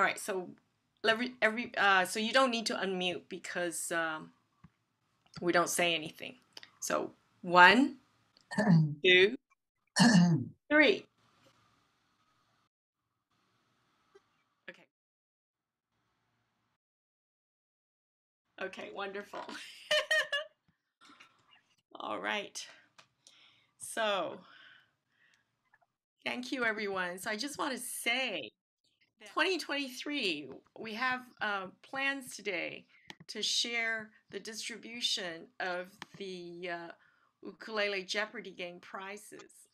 All right, so every, every uh, so you don't need to unmute because um, we don't say anything. So one, two, three. Okay. Okay, wonderful. All right. So thank you, everyone. So I just want to say 2023, we have uh, plans today to share the distribution of the uh, Ukulele Jeopardy game prizes.